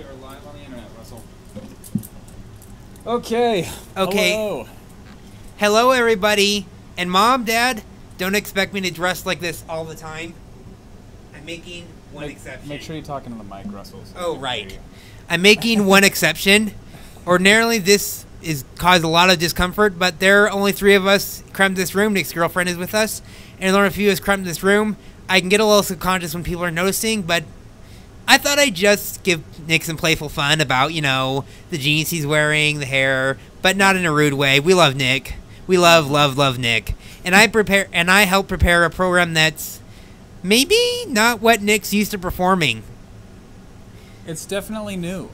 We are live on the internet, Russell. Okay. Okay. Hello. Hello, everybody. And mom, dad, don't expect me to dress like this all the time. I'm making one Make, exception. make sure you're talking to the mic, Russell. so Oh, right. I'm making one exception. Ordinarily, this is caused a lot of discomfort, but there are only three of us crammed this room. Nic's girlfriend is with us, and there are a few of us crammed this room. I can get a little subconscious when people are noticing, but I thought I'd just give Nic some playful fun about, you know, the jeans he's wearing, the hair, but not in a rude way. We love Nic. We love, love, love Nic. And I prepare and I help prepare a program that's maybe not what Nic's used to performing. It's definitely new.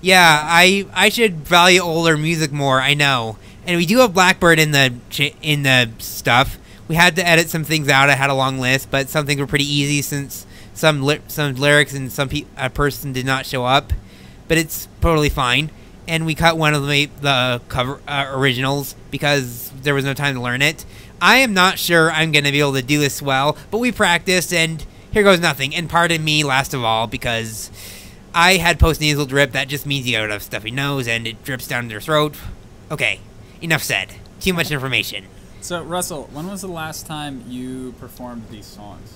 Yeah, I I should value older music more. I know, and we do have Blackbird in the in the stuff. We had to edit some things out. I had a long list, but some things were pretty easy since some li- some lyrics and some pe- a person did not show up. But it's totally fine. And we cut one of the the cover uh, originals because there was no time to learn it. I am not sure I'm going to be able to do this well, but we practiced, and here goes nothing. And pardon me, last of all, because I had post nasal drip. That just means you have a stuffy nose and it drips down your throat. Okay, enough said. Too much information. So, Russell, when was the last time you performed these songs?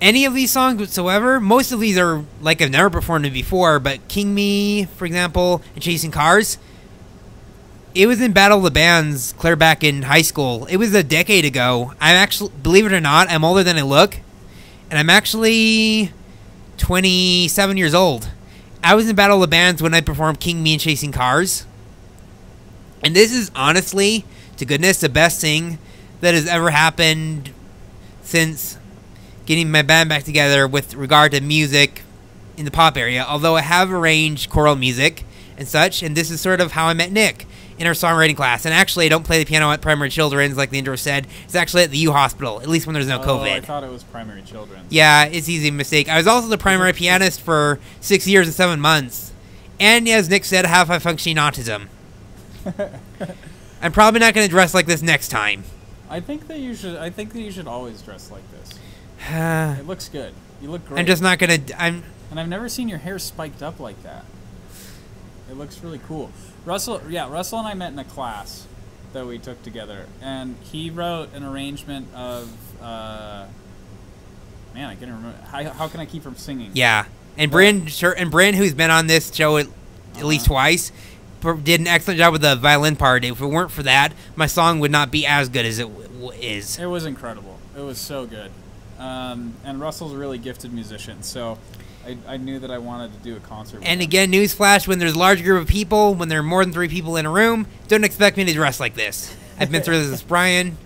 Any of these songs whatsoever, most of these are like I've never performed them before, but King Me, for example, and Chasing Cars, it was in Battle of the Bands clear back in high school. It was a decade ago. I'm actually, believe it or not, I'm older than I look, and I'm actually 27 years old. I was in Battle of the Bands when I performed King Me and Chasing Cars. And this is honestly, to goodness, the best thing that has ever happened since getting my band back together with regard to music in the pop area. Although I have arranged choral music and such, and this is sort of how I met Nic in our songwriting class. And actually, I don't play the piano at Primary Children's like the intro said. It's actually at the U Hospital, at least when there's no Oh, I thought it was primary children. Yeah, it's easy mistake. I was also the primary pianist for six years and seven months. And as Nic said, I have high functioning autism. I'm probably not going to dress like this next time. I think that you should. I think that you should always dress like this. It looks good. You look great. I'm just not going to. I'm. And I've never seen your hair spiked up like that. It looks really cool. Russell, yeah, Russell and I met in a class that we took together, and he wrote an arrangement of. Uh, man, I can't remember. How, how can I keep from singing? Yeah, and Bryn, sure, and Bryn, who's been on this show at, at least Uh-huh. twice, did an excellent job with the violin part. If it weren't for that, my song would not be as good as it is. It was incredible. It was so good. Um, and Russell's a really gifted musician, so I, I knew that I wanted to do a concert. And him. again, newsflash: when there's a large group of people, when there are more than three people in a room, don't expect me to dress like this. I've been through this, Brian.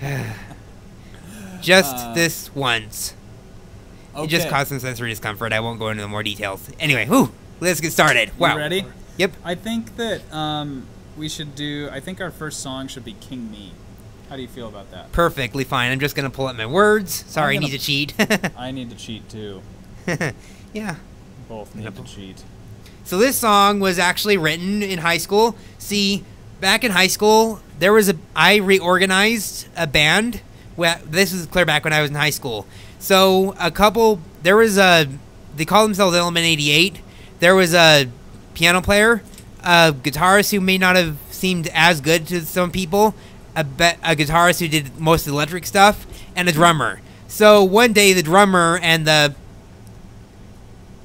Just Uh, this once. It just caused some sensory discomfort. I won't go into more details. Anyway, whew, let's get started. You Wow. ready? Yep. I think that um, we should do. I think our first song should be "King Me." How do you feel about that? Perfectly fine. I'm just gonna pull up my words. Sorry, I need to cheat. I need to cheat too. yeah. Both need to cheat. So this song was actually written in high school. See, back in high school, there was a I reorganized a band. Well, this is clear back when I was in high school. So a couple, there was a they call themselves Element 88. There was a piano player, a guitarist who may not have seemed as good to some people, a, a guitarist who did most of the electric stuff, and a drummer. So one day the drummer and the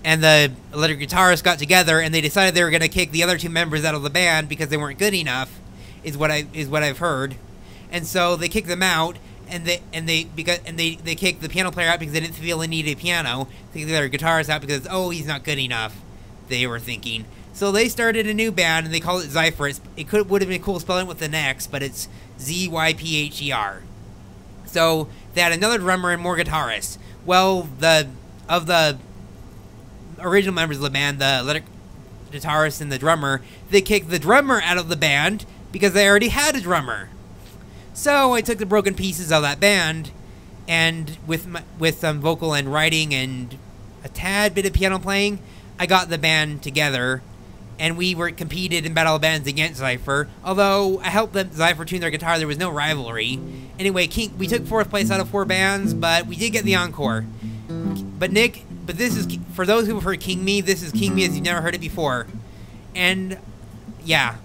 and the electric guitarist got together and they decided they were going to kick the other two members out of the band because they weren't good enough is what I is what I've heard. And so they kicked them out and they and they because and they they kicked the piano player out because they didn't feel they needed a piano. They kicked their guitarist out because oh he's not good enough. They were thinking. So they started a new band and they called it Zypher. It could would have been cool spelling with an X, but it's Z Y P H E R. So they had another drummer and more guitarists. Well, the of the original members of the band, the electric guitarist and the drummer, they kicked the drummer out of the band because they already had a drummer. So I took the broken pieces of that band, and with my, with some vocal and writing and a tad bit of piano playing, I got the band together, and we were competed in battle bands against Zypher. Although I helped them Zypher tune their guitar, there was no rivalry. Anyway, King, we took fourth place out of four bands, but we did get the encore. But Nic, but this is for those who've heard King Me. This is King Me as you've never heard it before, and yeah,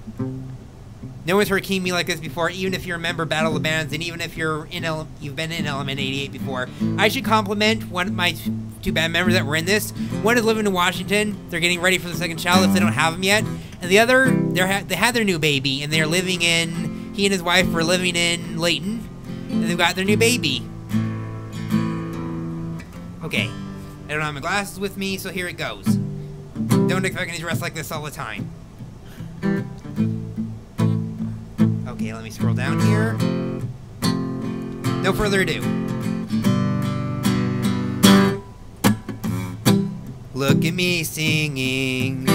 no one's Me like this before. Even if you're remember Battle of Bands, and even if you're in you've been in Element 88 before, I should compliment one of my two band members that were in this. One is living in Washington. They're getting ready for the second child if they don't have them yet, and the other they're ha- they had their new baby and they're living in. He and his wife were living in Layton, and they've got their new baby. Okay, I don't have my glasses with me, so here it goes. Don't expect me to dress like this all the time. Okay, let me scroll down here. No further ado. Look at me singing,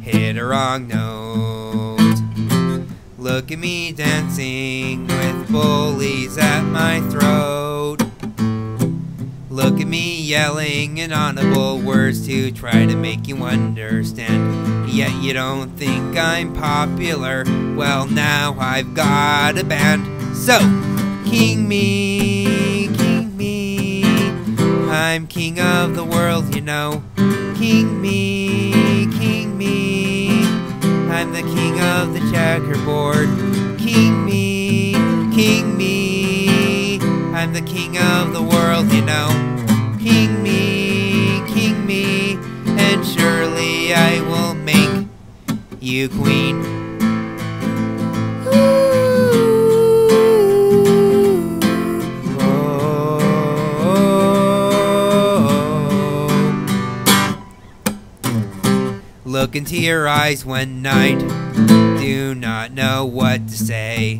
hit a wrong note. Look at me dancing with bullies at my throat. Look at me yelling inaudible words to try to make you understand. Yet you don't think I'm popular. Well, now I've got a band. So, King Me, King Me. I'm king of the world, you know. King Me, King Me. I'm the king of the checkerboard. King Me, King Me. I'm the king of the world, you know. King me, king me, and surely I will make you queen. Look into your eyes one night, do not know what to say.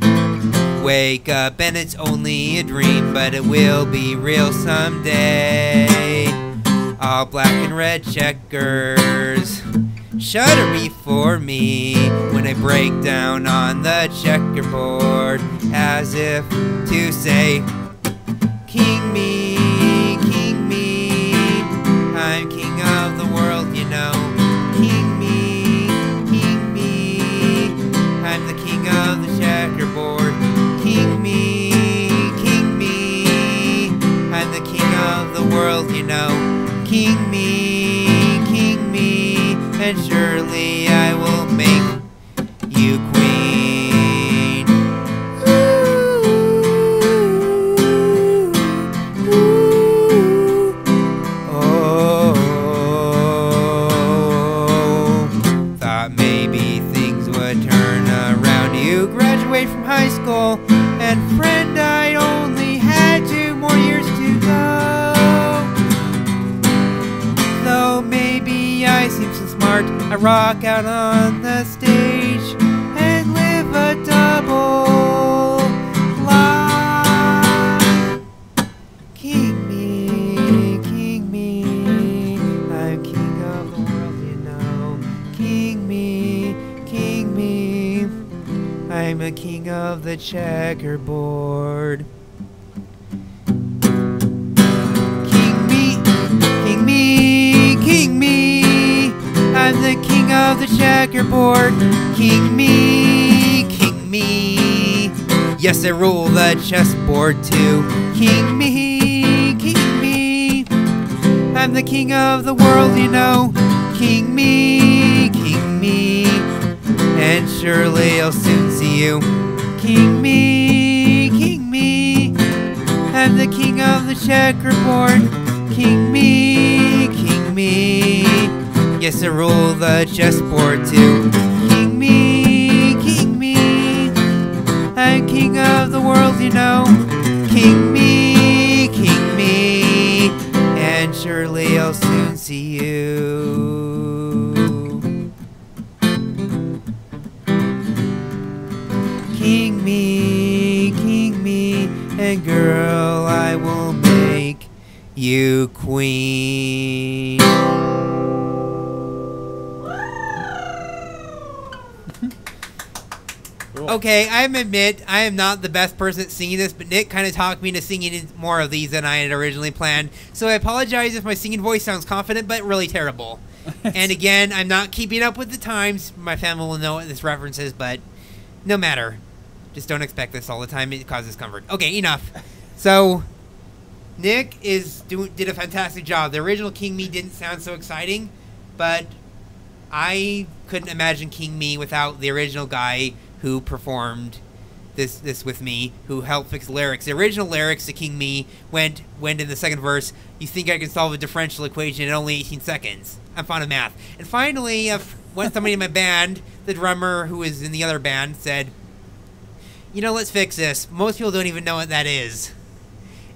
Wake up and it's only a dream, but it will be real someday. All black and red checkers shudder before me when I break down on the checkerboard, as if to say, King me, the world, you know. King me, king me, and surely queen. Cool. Okay, I admit I am not the best person at singing this, but Nic kind of talked me into singing more of these than I had originally planned. So I apologize if my singing voice sounds confident, but really terrible. and again, I'm not keeping up with the times. My family will know what this reference is, but no matter. Just don't expect this all the time. It causes comfort. Okay, enough. So, Nic is doing did a fantastic job. The original King Me didn't sound so exciting, but I couldn't imagine King Me without the original guy who performed this this with me, who helped fix the lyrics. The original lyrics to King Me went went in the second verse. You think I can solve a differential equation in only 18 seconds? I'm fond of math. And finally, uh, when somebody in my band, the drummer who was in the other band, said, "You know, let's fix this. Most people don't even know what that is."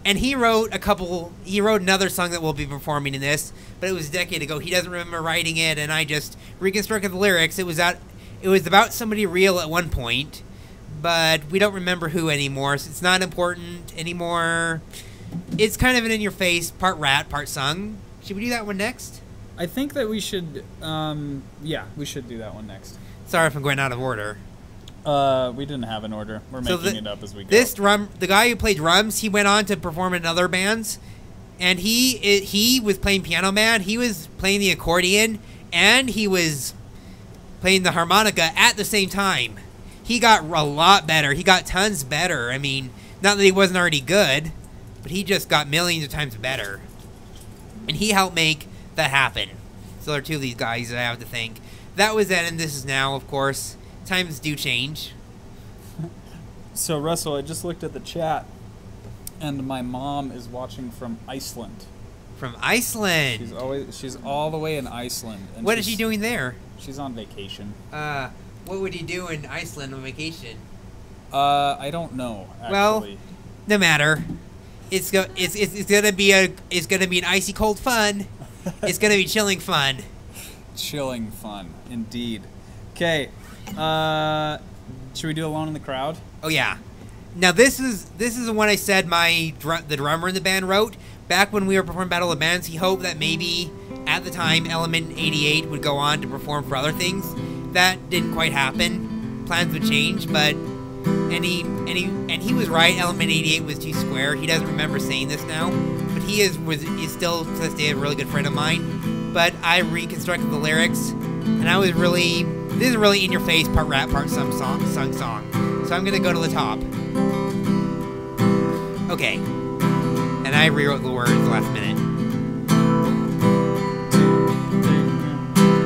And he wrote a couple. He wrote another song that we'll be performing in this, but it was a decade ago. He doesn't remember writing it, and I just reconstructed the lyrics. It was at, it was about somebody real at one point, but we don't remember who anymore. So it's not important anymore. It's kind of an in-your-face, part rat, part sung. Should we do that one next? I think that we should. Um, yeah, we should do that one next. Sorry if I'm going out of order. Uh, we didn't have an order. We're So making the- it up as we go. This drum, the guy who played drums, he went on to perform in other bands, and he i- he was playing Piano Man. He was playing the accordion, and he was playing the harmonica at the same time. He got a lot better. He got tons better. I mean, not that he wasn't already good, but he just got millions of times better. And he helped make that happen. So there are two of these guys that I have to thank. That was then, and this is now, of course. Times do change. So Russell, I just looked at the chat, and my mom is watching from Iceland. From Iceland. She's always she's all the way in Iceland. And What is she doing there? She's on vacation. Uh, what would he do in Iceland on vacation? Uh, I don't know. Actually. Well- No matter. It's go. It's, it's, it's gonna be a. It's gonna be an icy cold fun. it's gonna be chilling fun. chilling fun indeed. Okay. Uh, should we do Alone in the Crowd? Oh yeah. Now this is this is the one I said my dr- the drummer in the band wrote back when we were performing Battle of Bands. He hoped that maybe at the time Element 88 would go on to perform for other things. That didn't quite happen. Plans would change, but and he and he and he was right. Element 88 was too square. He doesn't remember saying this now, but he is was is still to this day a really good friend of mine. But I reconstructed the lyrics, and I was really this is really in your face, part rap, part some song, sung song. So I'm gonna go to the top. Okay, and I rewrote the words last minute.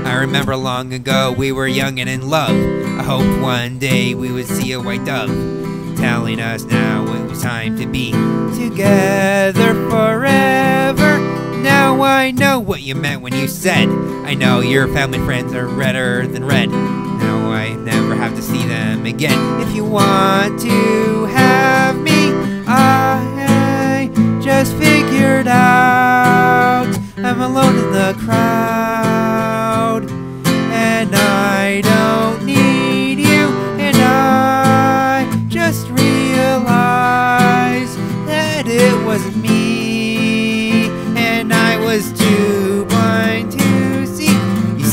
I remember long ago we were young and in love. I hoped one day we would see a white dove telling us now it was time to be together forever. Now I know what you meant when you said, I know your family friends are redder than red. Now I never have to see them again. If you want to have me, I just figured out I'm alone in the crowd.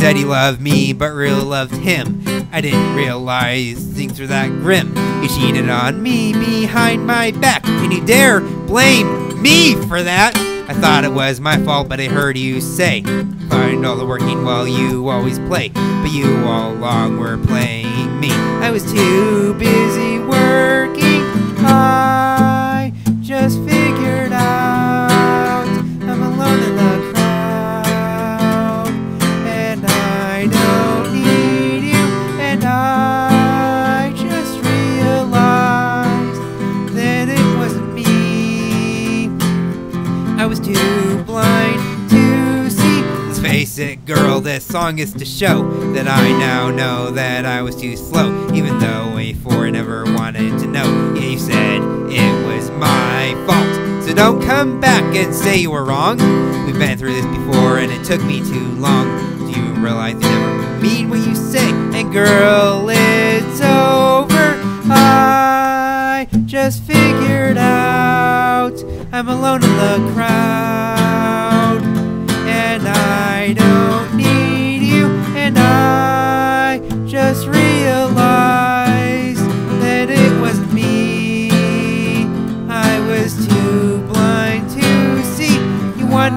Said he mm-hmm. loved me, but really mm-hmm. loved him. I didn't realize things were that grim. He cheated on me behind my back, and you dare blame me for that. I thought it was my fault, but I heard you say, Find all the working while you always play. But you all along were playing me. I was too busy working. This song is to show that I now know that I was too slow. Even though A4 never wanted to know. Yeah, you said it was my fault. So don't come back and say you were wrong. We've been through this before and it took me too long. Do you realize you never mean what you say? And girl, it's over. I just figured out I'm alone in the crowd. And I don't just realized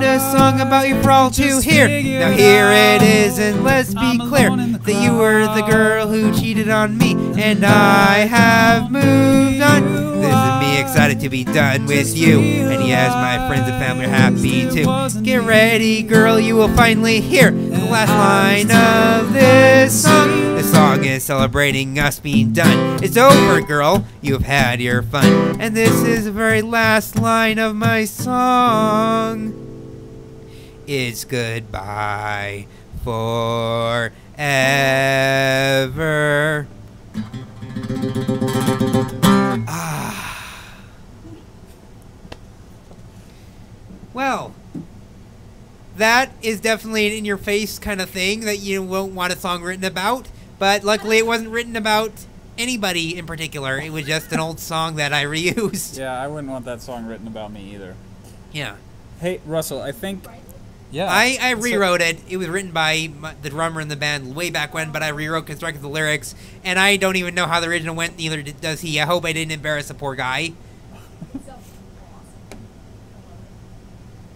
a song? about you for all to hear. Now here it is, and let's be clear alone in the that you were the girl who cheated on me, and I have moved on. This is me excited to be done with you, and yes, my friends and family are happy too. Get ready, girl, you will finally hear the last line of this song. The song is celebrating us being done. It's over, girl, you've had your fun. And this is the very last line of my song. It's goodbye forever. Ah. Well, that is definitely an in your face kind of thing that you won't want a song written about. But luckily, it wasn't written about anybody in particular. It was just an old song that I reused. Yeah, I wouldn't want that song written about me either. Yeah. Hey, Russell, I think. Yeah. I, I so- rewrote it. It was written by my, the drummer in the band way back when, but I rewrote, constructed the lyrics, and I don't even know how the original went. Neither does he. I hope I didn't embarrass the poor guy.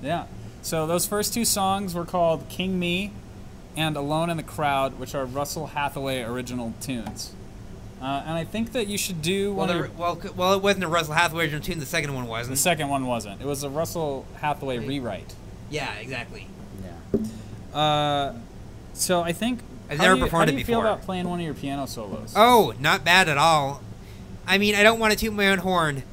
Yeah. So those first two songs were called King Me and Alone in the Crowd, which are Russell Hathaway original tunes. Uh, and I think that you should do Well, one the, of well, well, it wasn't a Russell Hathaway original tune. The second one wasn't. The second one wasn't. It was a Russell Hathaway rewrite. Yeah, exactly. Yeah. Uh, so I think. I've never you, performed how do you feel about playing one of your piano solos? Oh, not bad at all. I mean, I don't want to toot my own horn.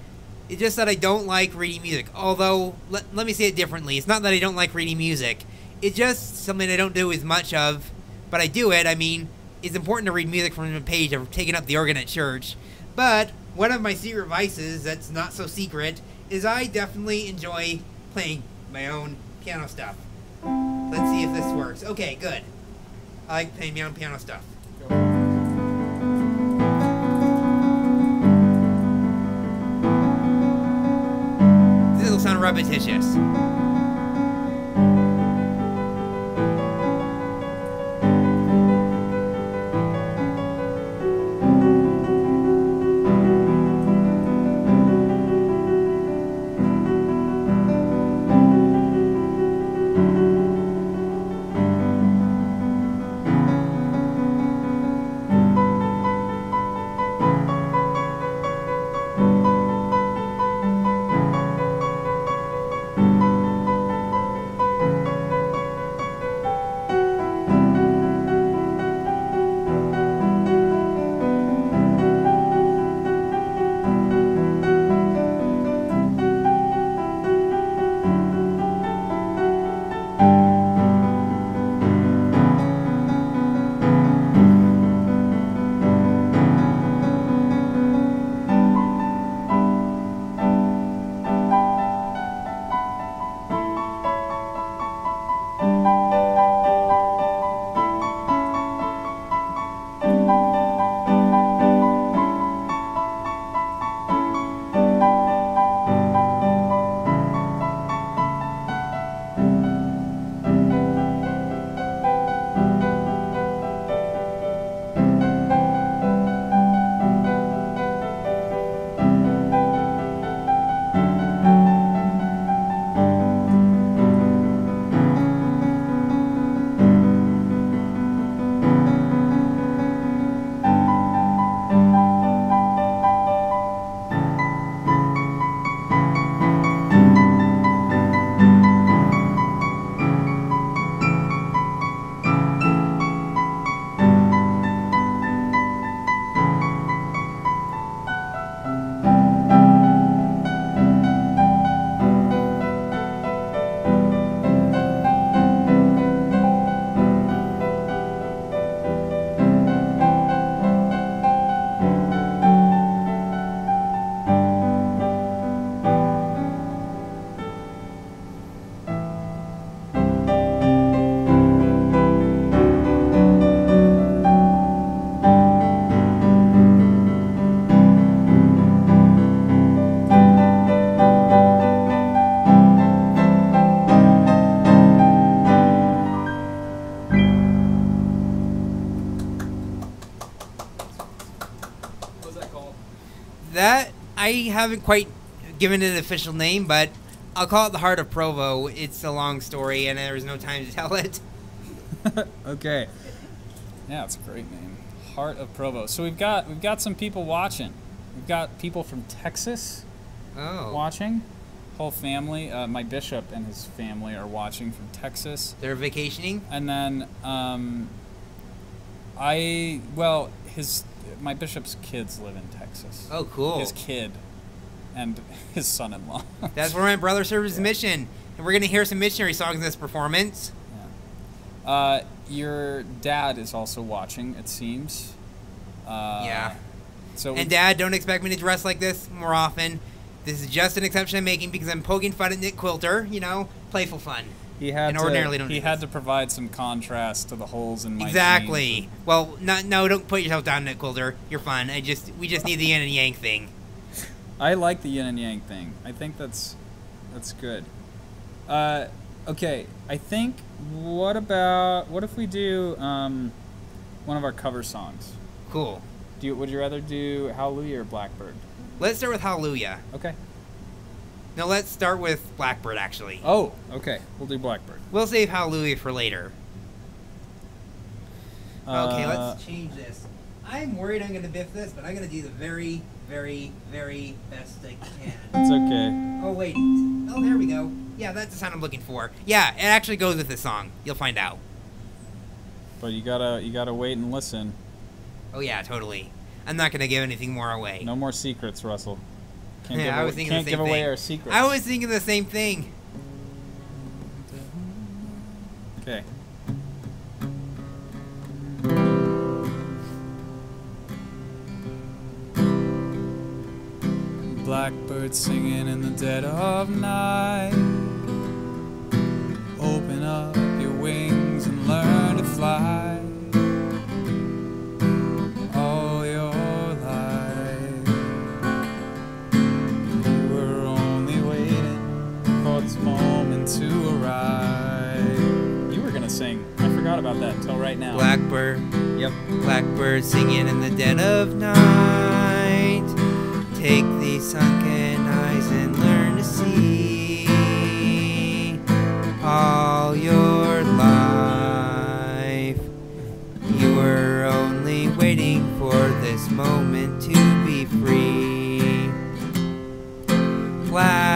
It's just that I don't like reading music. Although, let, let me say it differently. It's not that I don't like reading music. It's just something I don't do as much of, but I do it. I mean, it's important to read music from a page of taking up the organ at church. But one of my secret vices that's not so secret is I definitely enjoy playing my own piano stuff. Let's see if this works. Okay, good. I like playing my piano stuff. This will sound repetitious. I haven't quite given it an official name, but I'll call it the Heart of Provo. It's a long story, and there was no time to tell it. okay. Yeah, it's a great name. Heart of Provo. So we've got we've got some people watching. We've got people from Texas Oh, watching. Whole family. Uh, my bishop and his family are watching from Texas. they're vacationing. And then um, I well his my bishop's kids live in Texas. Oh, cool. His kid and his son-in-law. That's where my brother serves his mission, and we're gonna hear some missionary songs in this performance. Yeah. Uh, your dad is also watching. It seems. Uh, Yeah. So And Dad, don't expect me to dress like this more often. This is just an exception I'm making because I'm poking fun at Nic Quilter. You know, playful fun. He had and to, ordinarily don't he do had this. to provide some contrast to the holes in my exactly. jeans. Well, not no, don't put yourself down, Nic Quilter. You're fine. I just we just need the yin and yang thing. I like the yin and yang thing. I think that's that's good. Uh, okay, I think what about what if we do um, one of our cover songs? Cool. Do you, would you rather do Hallelujah or Blackbird? Let's start with Hallelujah. Okay. No, let's start with Blackbird. Actually, Oh, okay. We'll do Blackbird. we'll save Hallelujah for later. Okay, Uh, let's change this. I'm worried I'm gonna biff this, but I'm gonna do the very, very, very best I can. It's okay. Oh wait. Oh, there we go. Yeah, that's the sound I'm looking for. Yeah, it actually goes with this song. You'll find out. But you gotta you gotta wait and listen. Oh yeah, totally. I'm not gonna give anything more away. No more secrets, Russell. Can't Yeah, give, I away, was thinking can't the give same away thing. our secrets. I was thinking the same thing. Okay. Blackbird singing in the dead of night. Open up your wings and learn to fly. About that until right now. Blackbird, Yep. blackbird singing in the dead of night. Take these sunken eyes and learn to see all your life. You were only waiting for this moment to be free. Black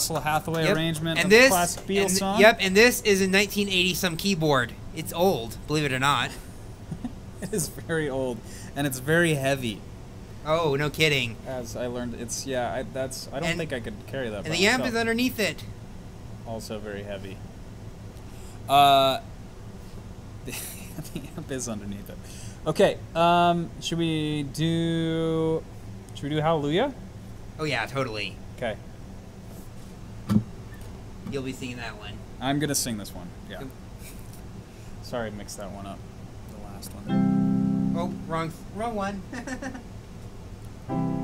Russell Hathaway Yep. arrangement and this, classic Beatles and- song. Yep, and this is a 1980 some keyboard. It's old, believe it or not. It is very old, and it's very heavy. Oh, no kidding. As I learned, it's yeah. I, that's I don't And- think I could carry that. And the amp myself. is underneath it. also very heavy. Uh, the amp is underneath it. Okay. Um, should we do? Should we do Hallelujah? Oh yeah, totally. Okay. You'll be singing that one. I'm gonna sing this one. Yeah. Sorry, I mixed that one up. The last one. Oh, wrong, wrong one.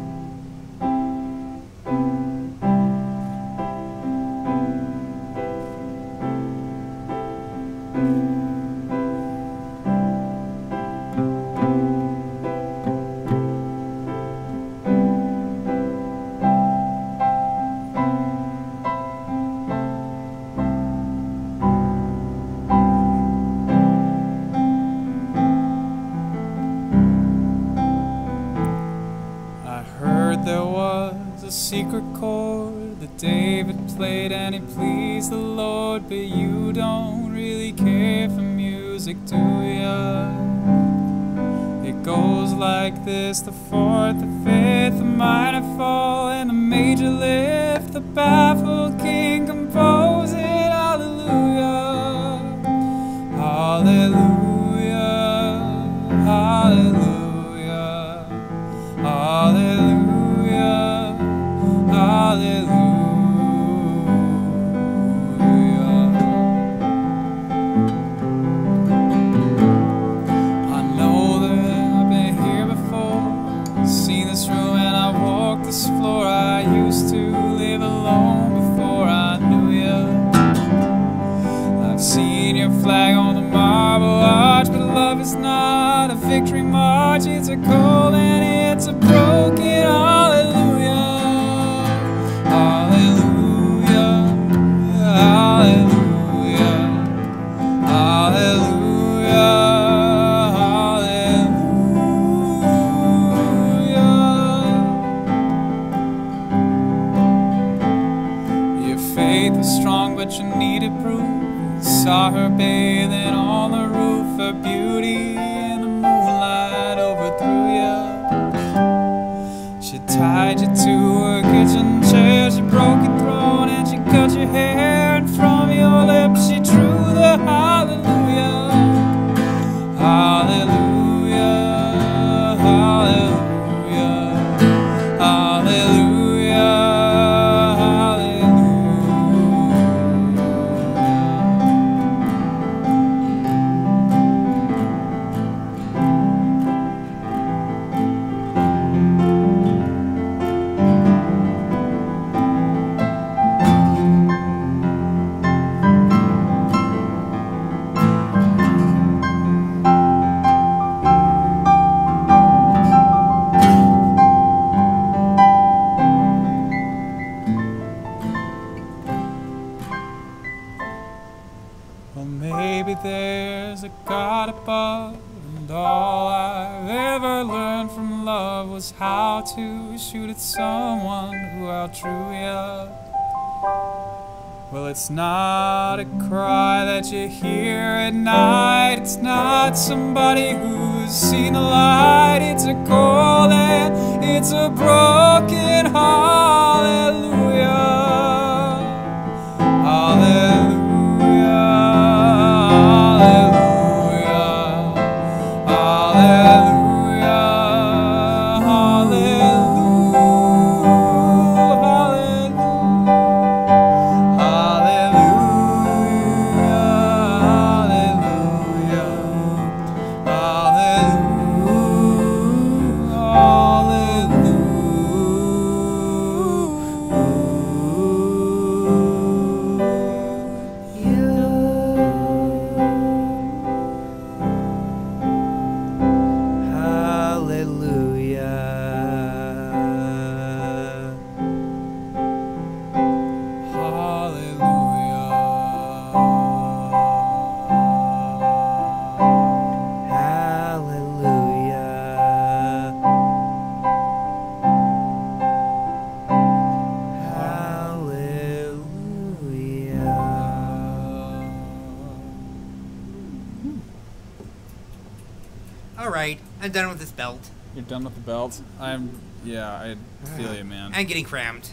I'm done with this belt. You're done with the belt. I'm. Yeah, I feel you, man. I'm getting cramped,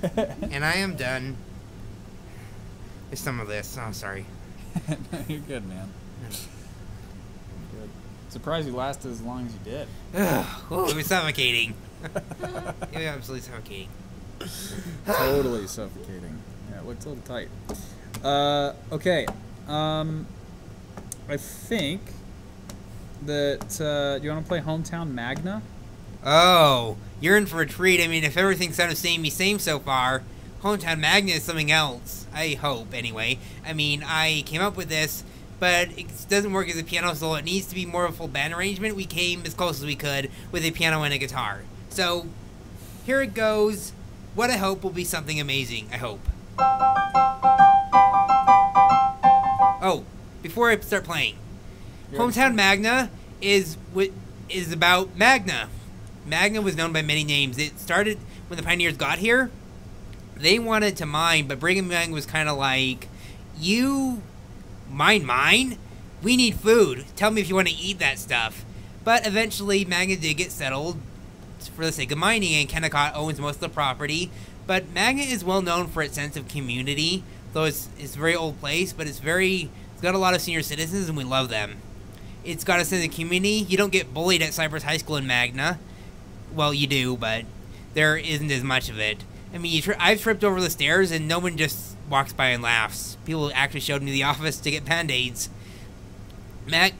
and I am done with some of this. I'm oh, sorry. no, you're good, man. Good. Surprised you lasted as long as you did. oh, it was suffocating. it was absolutely suffocating. totally suffocating. Yeah, it looked a little tight. Uh, okay. Um, I think that uh, you want to play Hometown Magna? Oh, you're in for a treat. I mean, if everything's kind of samey same so far, Hometown Magna is something else. I hope, anyway. I mean, I came up with this, but it doesn't work as a piano solo. It needs to be more of a full band arrangement. We came as close as we could with a piano and a guitar. So, here it goes. What I hope will be something amazing. I hope. Oh, before I start playing, Hometown Magna is what is about Magna. Magna was known by many names. It started when the pioneers got here. They wanted to mine, but Brigham Young was kind of like, "You mine mine? We need food. Tell me if you want to eat that stuff." But eventually, Magna did get settled for the sake of mining, and Kennecott owns most of the property. But Magna is well known for its sense of community, though it's it's a very old place, but it's very it's got a lot of senior citizens, and we love them. It's got a sense of community. You don't get bullied at Cyprus High School in Magna. Well, you do, but there isn't as much of it. I mean, tri- I've tripped over the stairs, and no one just walks by and laughs. People actually showed me the office to get band aids. Mag-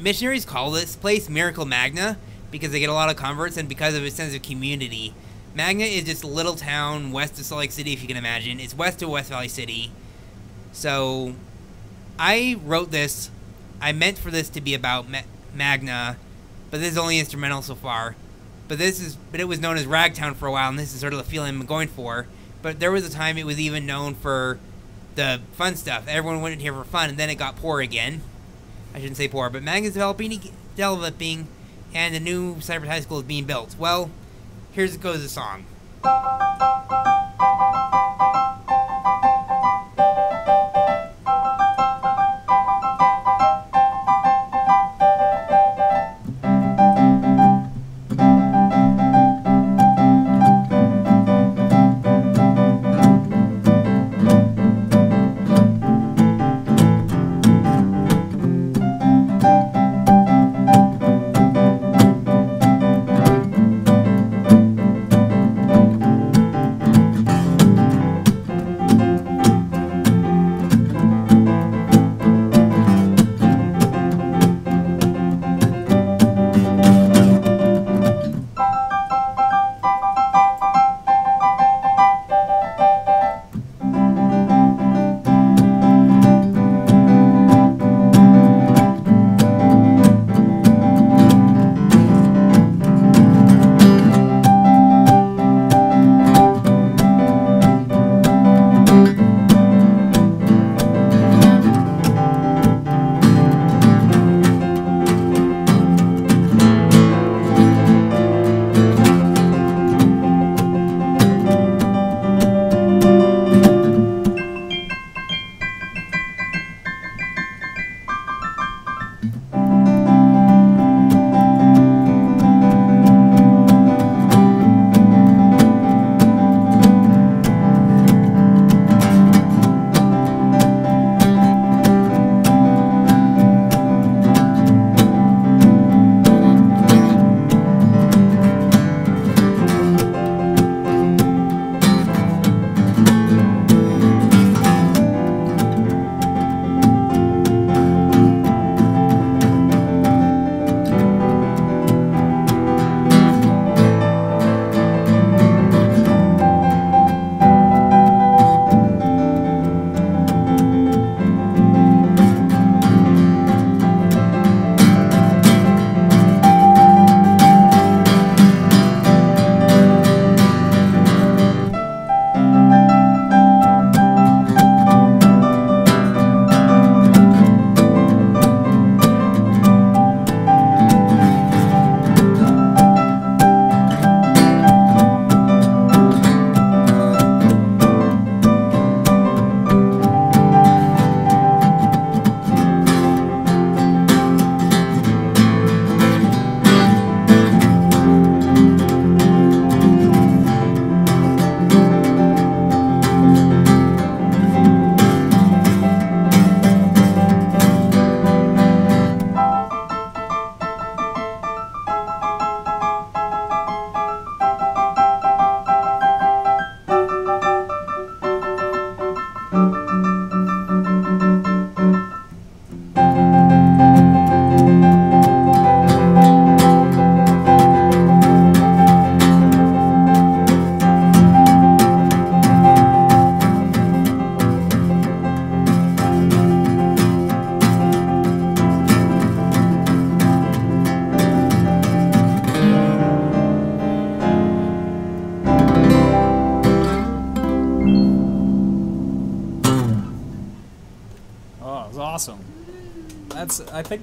missionaries call this place Miracle Magna because they get a lot of converts and because of its sense of community. Magna is just a little town west of Salt Lake City, if you can imagine. It's west of West Valley City. So, I wrote this. I meant for this to be about Ma Magna, but this is only instrumental so far. But this is, but it was known as Ragtown for a while, and this is sort of the feeling I'm going for. But there was a time it was even known for the fun stuff. Everyone went in here for fun, and then it got poor again. I shouldn't say poor, but Magna's developing, developing, and the new Cyprus High School is being built. Well, here's goes the song.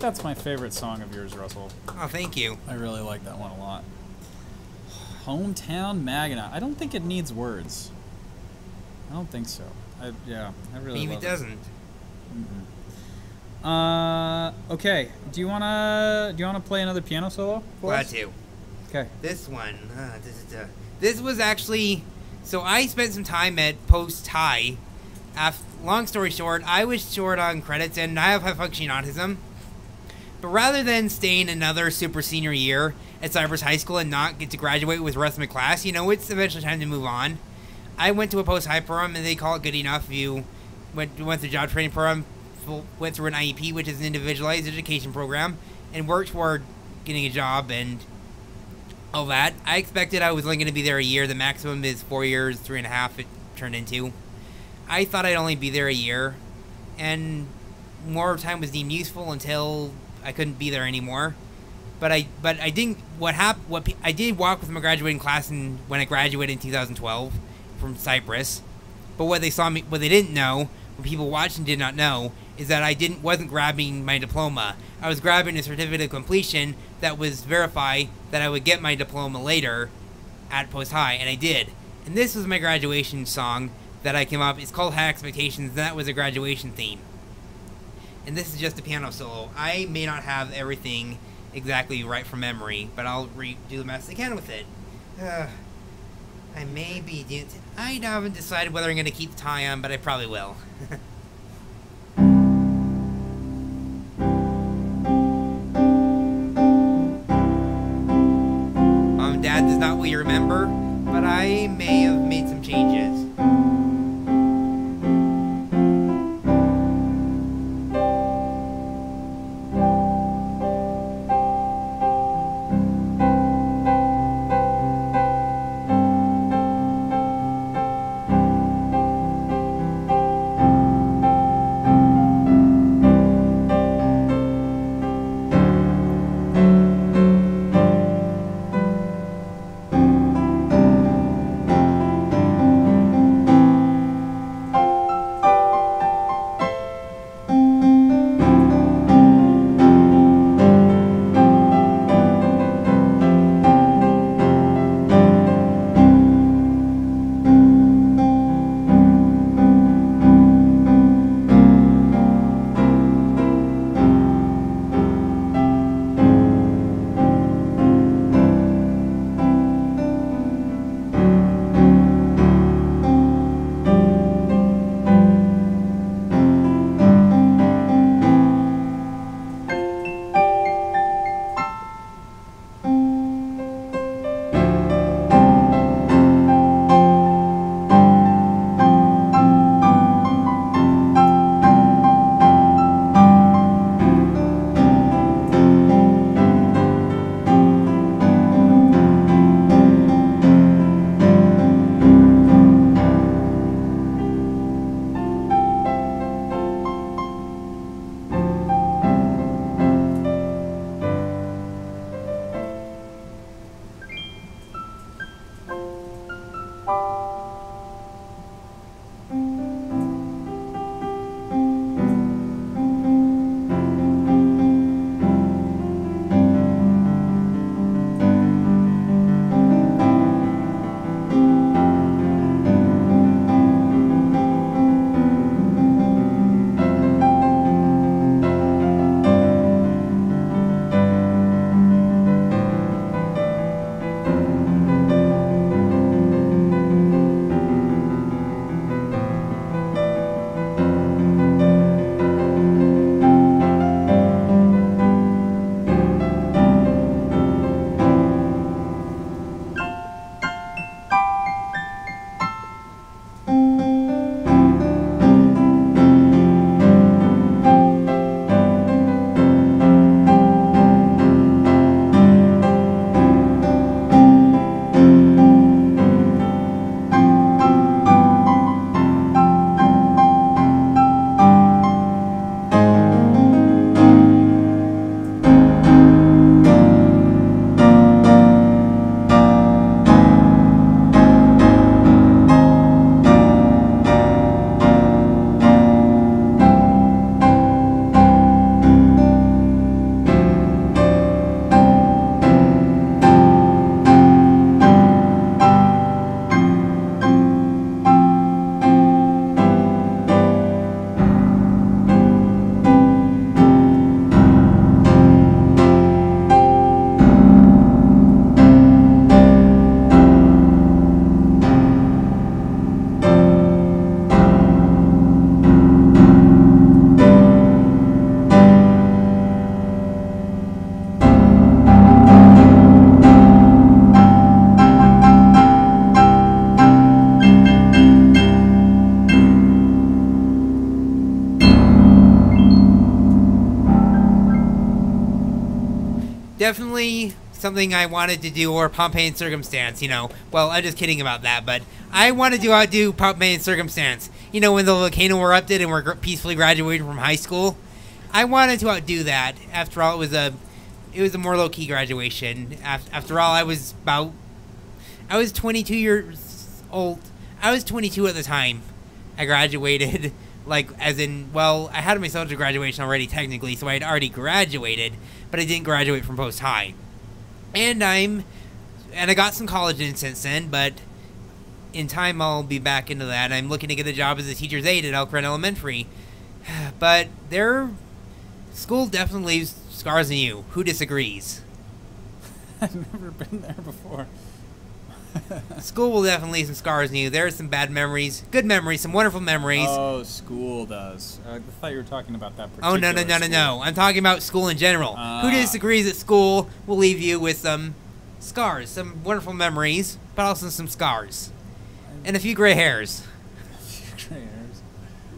That's I think that's my favorite song of yours, Russell. Oh, thank you. I really like that one a lot. Hometown Magna. I don't think it needs words. I don't think so. I, yeah, I really Maybe love it doesn't. Uh, okay. Do you wanna do you wanna play another piano solo? For Glad us? to. Okay. This one. Uh, this, is, uh, this was actually. So I spent some time at Post High. Af long story short, I was short on credits and I have high functioning autism. But rather than staying another super senior year at Cyprus High School and not get to graduate with the rest of my class, you know, it's eventually time to move on. I went to a post high program and they call it good enough you went, went through job training program, went through an IEP, which is an individualized education program, and worked toward getting a job and all that. I expected I was only going to be there a year. The maximum is four years, three and a half. It turned into. I thought I'd only be there a year, and more time was deemed useful until I couldn't be there anymore. But I, but I didn't. What happened? What I did walk with my graduating class in, when I graduated in 2012 from Cyprus. But what they saw me, what they didn't know, what people watching did not know, is that I didn't wasn't grabbing my diploma. I was grabbing a certificate of completion that was verify that I would get my diploma later at Post High, and I did. And this was my graduation song that I came up. It's called High Expectations. And that was a graduation theme. And this is just a piano solo. I may not have everything exactly right from memory, but I'll re- do the best I can with it. Uh, I may be. I haven't decided whether I'm going to keep the tie on, but I probably will. Mom and Dad, is not what you remember, but I may have something I wanted to do, or Pompeii and Circumstance. You know, well, I'm just kidding about that, but I wanted to outdo Pompeii and Circumstance. You know, when the volcano erupted and we're peacefully graduating from high school, I wanted to outdo that. After all, it was a it was a more low key graduation. After all, I was about I was 22 years old. I was 22 at the time. I graduated, like, as in, well, I had my social graduation already, technically, so I had already graduated, but I didn't graduate from post high. And I'm, and I got some college in since then, but in time I'll be back into that. I'm looking to get a job as a teacher's aide at Elk Run Elementary. But their school definitely leaves scars on you. Who disagrees? I've never been there before. School will definitely leave some scars on you. There are some bad memories, good memories, some wonderful memories. Oh, school does. Uh, I thought you were talking about that. particular. Oh no no no no no! I'm talking about school in general. Who Ah. disagrees that school will leave you with some scars, some wonderful memories, but also some scars, and a few gray hairs? A few Gray hairs.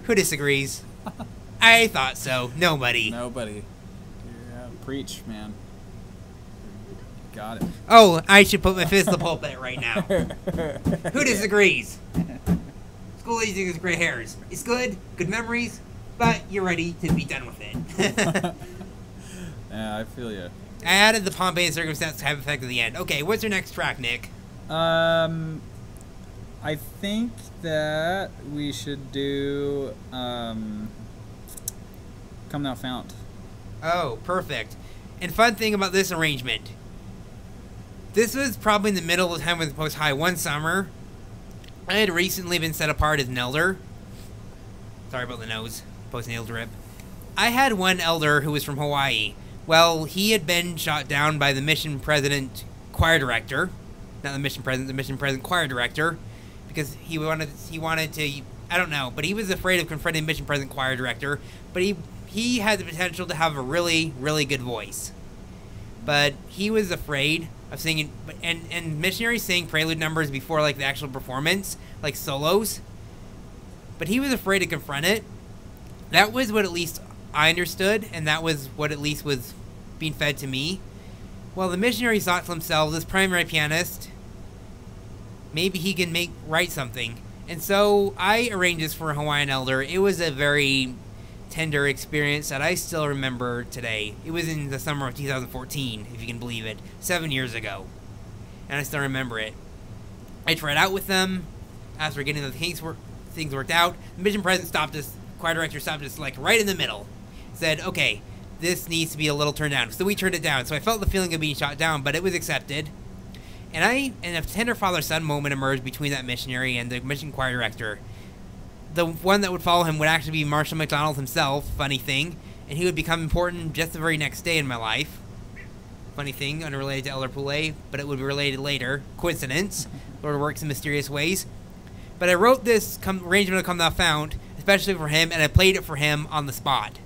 Who disagrees? I thought so. Nobody. Nobody. Yeah, preach, man. Got it. Oh, I should put my fist in the pulpit right now. Who disagrees? School you with gray hairs. It's good, good memories, but you're ready to be done with it. Yeah, I feel you. I added the Pompeii and circumstance to have effect at the end. Okay, what's your next track, Nic? Um, I think that we should do um, "Come Thou Fount." Oh, perfect. And fun thing about this arrangement. This was probably in the middle of time with Post High one summer. I had recently been set apart as an elder. Sorry about the nose. Post nasal drip. I had one elder who was from Hawaii. Well, he had been shot down by the mission president choir director. Not the mission president, the mission president choir director. Because he wanted he wanted to I don't know, but he was afraid of confronting mission president choir director. But he he had the potential to have a really, really good voice. But he was afraid of singing and, and missionaries sing prelude numbers before like the actual performance, like solos. But he was afraid to confront it. That was what at least I understood, and that was what at least was being fed to me. Well, the missionaries thought to themselves, this primary pianist, maybe he can make write something. And so I arranged this for a Hawaiian elder. It was a very tender experience that I still remember today. It was in the summer of 2014, if you can believe it, seven years ago. And I still remember it. I tried out with them after getting the things, wor- things worked out. The mission president stopped us, choir director stopped us like right in the middle. Said, okay, this needs to be a little turned down. So we turned it down. So I felt the feeling of being shot down, but it was accepted. And I and a tender father son moment emerged between that missionary and the mission choir director. The one that would follow him would actually be Marshall McDonald himself, funny thing, and he would become important just the very next day in my life. Funny thing, unrelated to Elder Poulet, but it would be related later. Coincidence. Lord works in mysterious ways. But I wrote this arrangement of Come Thou Fount, especially for him, and I played it for him on the spot.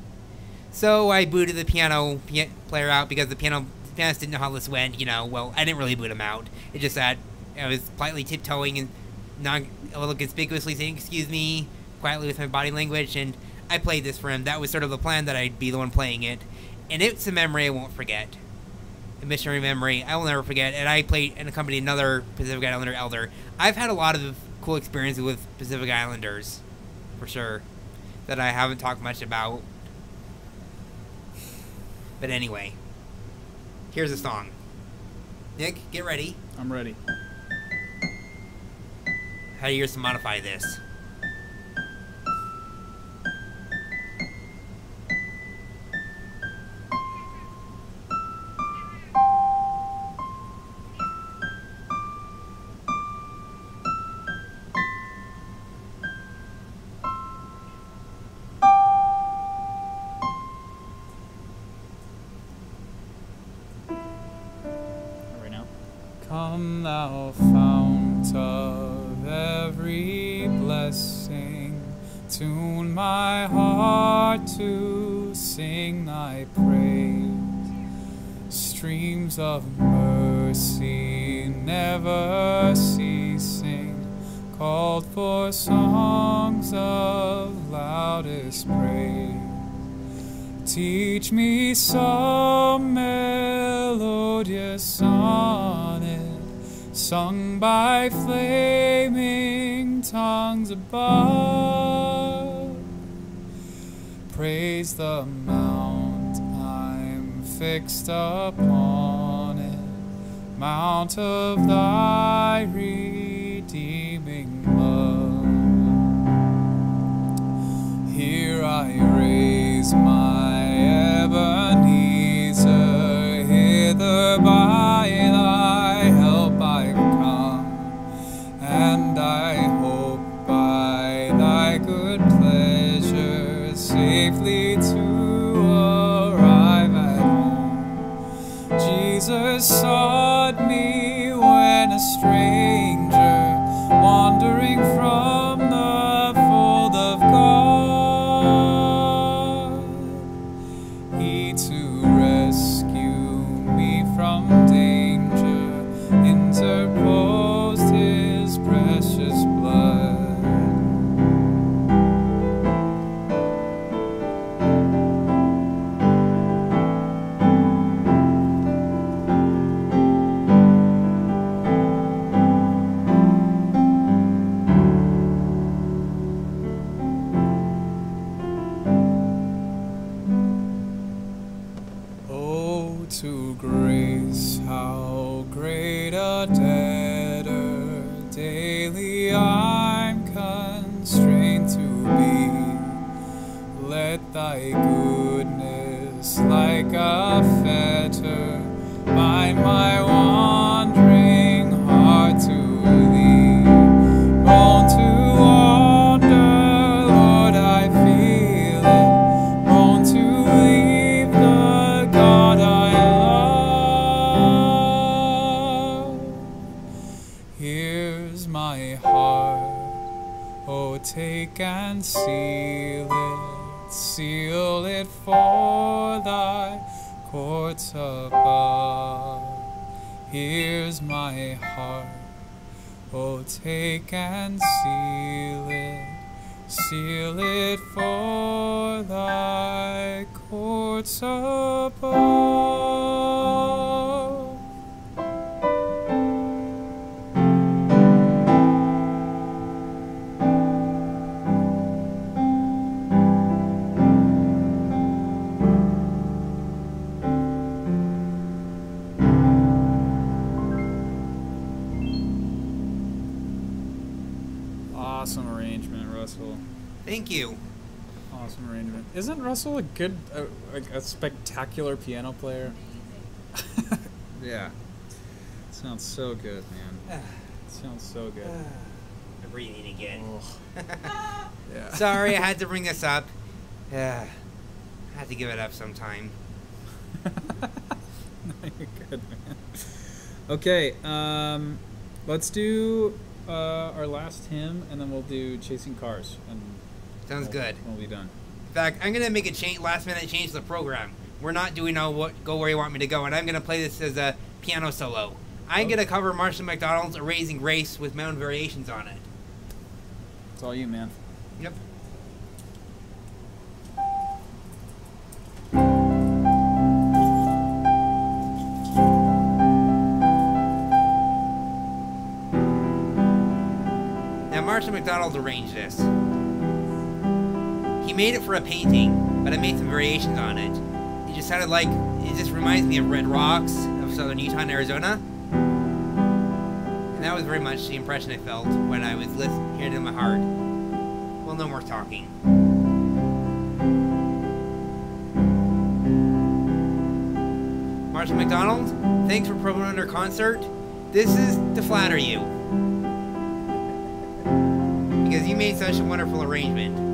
So I booted the piano pia- player out because the piano pianist didn't know how this went. You know, well, I didn't really boot him out. It just that I was politely tiptoeing and not a little conspicuously saying "excuse me" quietly with my body language, and I played this for him. That was sort of the plan that I'd be the one playing it, and it's a memory I won't forget. A missionary memory I will never forget. And I played and accompanied another Pacific Islander elder. I've had a lot of cool experiences with Pacific Islanders, for sure, that I haven't talked much about. But anyway, here's a song. Nic, get ready. I'm ready. How do you to modify this? Thou fount of every blessing, tune my heart to sing thy praise. Streams of mercy never ceasing, called for songs of loudest praise. Teach me some melodious sonnet sung by flaming tongues above. Praise the mount I'm fixed upon it, mount of thy redeeming love. Here I raise my Ebenezer, hither by Jesus sought me when a daily I'm constrained to be. Let thy goodness, like a for thy courts above. Here's my heart. Oh, take and seal it, seal it for thy courts above. Isn't Russell a good, uh, like a spectacular piano player? yeah. Sounds so good, man. Sounds so good. I'm breathing again. Ugh. yeah. Sorry, I had to bring this up. Yeah, I had to give it up sometime. no, you're good, man. Okay, um, let's do uh, our last hymn, and then we'll do chasing cars, and Sounds we'll, good. We'll be done. In fact, I'm gonna make a change, last minute change to the program. We're not doing a what go where you want me to go, and I'm gonna play this as a piano solo. I'm Okay. gonna cover Marshall McDonald's "Raising Grace" with my own variations on it. It's all you, man. Yep. Now, Marshall McDonald arranged this. He made it for a painting, but I made some variations on it. It just sounded like, it just reminds me of Red Rocks of southern Utah and Arizona. And that was very much the impression I felt when I was listening, hearing it in my heart. Well, no more talking. Marshall McDonald, thanks for promoting our concert. This is to flatter you. Because you made such a wonderful arrangement.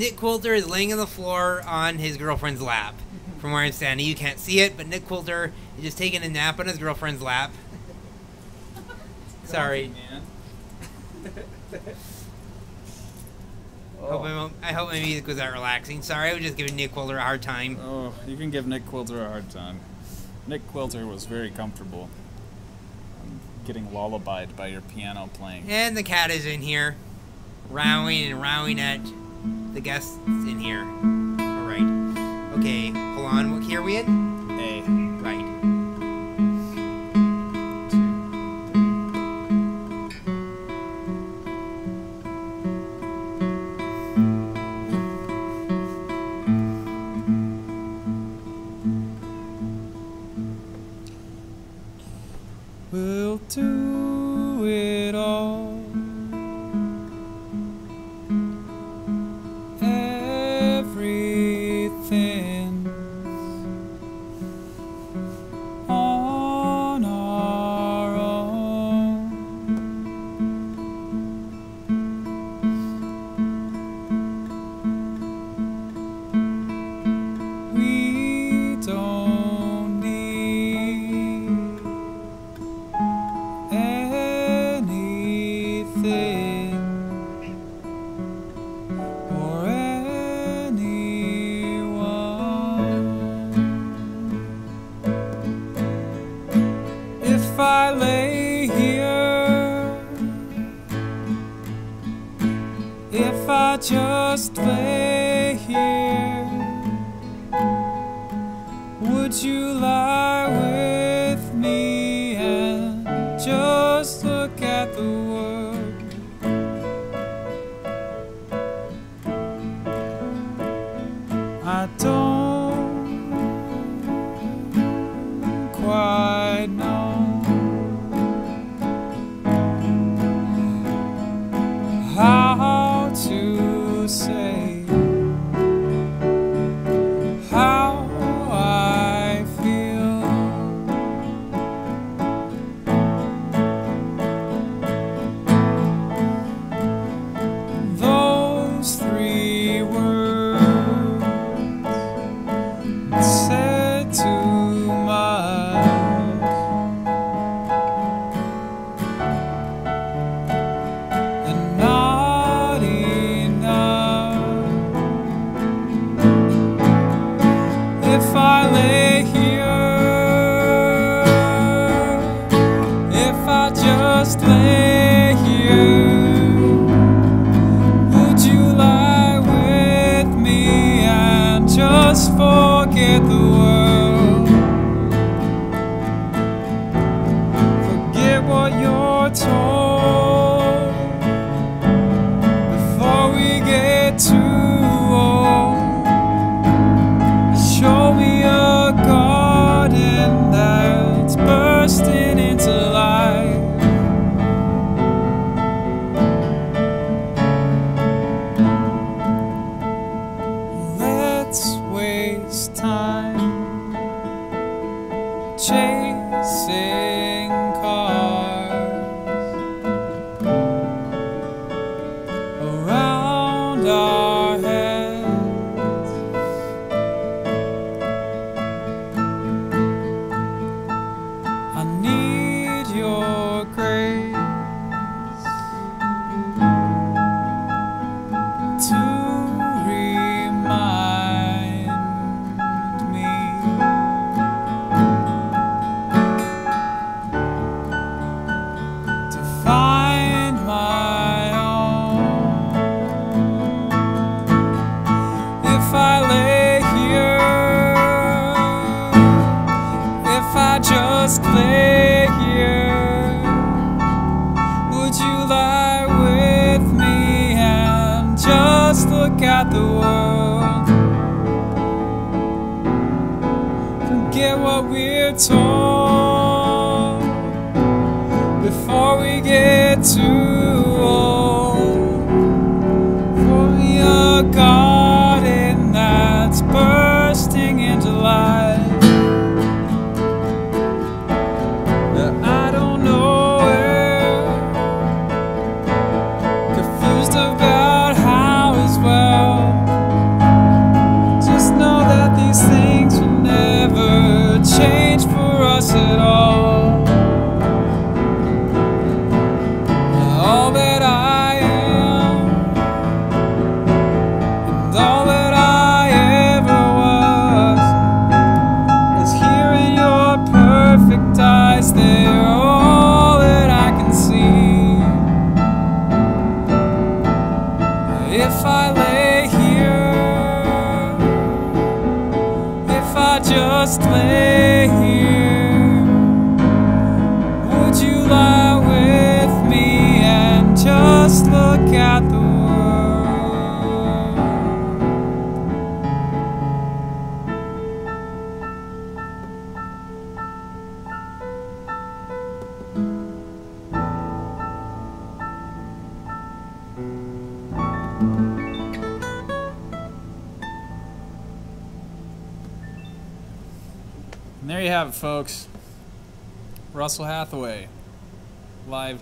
Nic Quilter is laying on the floor on his girlfriend's lap. Mm-hmm. From where I'm standing, you can't see it, but Nic Quilter is just taking a nap on his girlfriend's lap. Sorry. man. Hope my oh. I hope my music was that relaxing. Sorry, I was just giving Nic Quilter a hard time. Oh, you can give Nic Quilter a hard time. Nic Quilter was very comfortable. I'm getting lullabied by your piano playing. And the cat is in here, rowing and rowing at the guests in here. All right. Okay, hold on. What key are we in?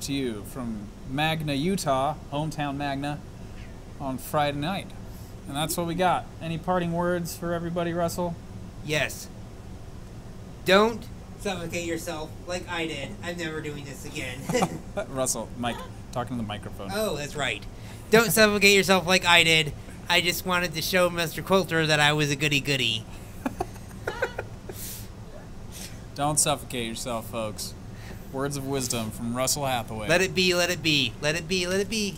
To you from Magna, Utah, hometown Magna, on Friday night. And that's what we got. Any parting words for everybody, Russell? Yes. Don't suffocate yourself like I did. I'm never doing this again. Russell, Mike, talking to the microphone. oh, that's right. Don't suffocate yourself like I did. I just wanted to show Mr. Quilter that I was a goody goody. Don't suffocate yourself, folks. Words of wisdom from Russell Hathaway. Let it be, let it be, let it be, let it be.